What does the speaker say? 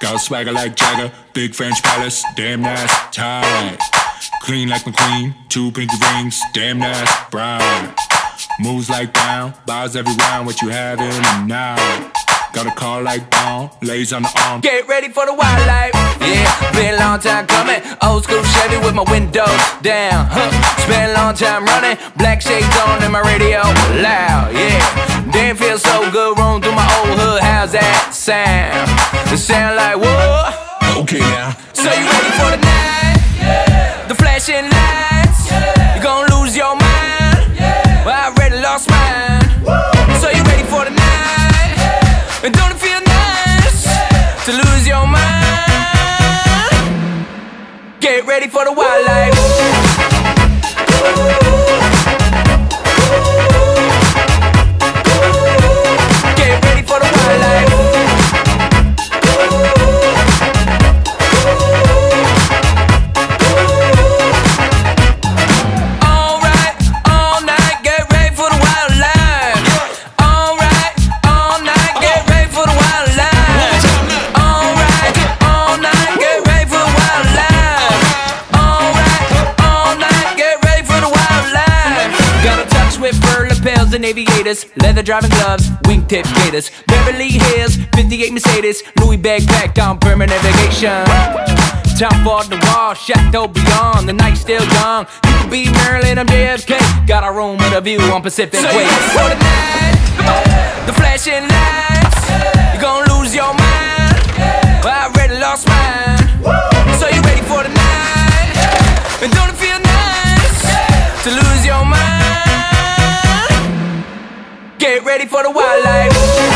Got swagger like Jagger, big French palace, damn nice, tight. Clean like McQueen, two pinky rings, damn nice, brown. Moves like brown, buys every round, what you having and now. Got a car like Bond, lays on the arm. Get ready for the wildlife. Yeah, been a long time coming. Old school Chevy with my windows down. Huh. Spent a long time running. Black shades on and my radio loud. Yeah, damn feels so good. Rolling through my old hood. How's that sound? It sound like whoa. Okay now. So you ready for the night? Yeah. The flashing lights. Yeah. You gonna lose your mind? Yeah. Well, I already lost mine. Woo. So you ready for the night? Yeah. And don't it feel nice yeah. to lose your mind? Get ready for the wildlife. Get with fur lapels and aviators, leather driving gloves, wingtip gators, Beverly Hills, 58 Mercedes, Louis bag packed on permanent vacation. Top for the wall, chateau beyond, the night's still young. You can be Marilyn, I'm JFK. Got a room with a view on Pacific So ready For the night, the flashing lights, you're gonna lose your mind. I already lost mine. So Get ready for the wildlife.